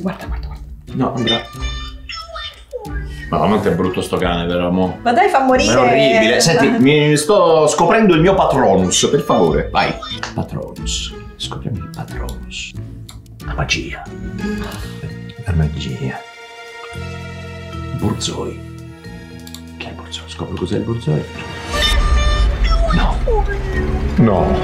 Guarda, guarda, guarda. No, Andrea. Ma quanto è brutto sto cane, però, mo. Ma dai, fa morire. Ma è orribile. Senti, mi sto scoprendo il mio Patronus, per favore. Vai. Patronus. Scopriamo il Patronus. La magia. La magia. Burzoi. Che è il Burzoi? Scopro cos'è il Burzoi. No. No.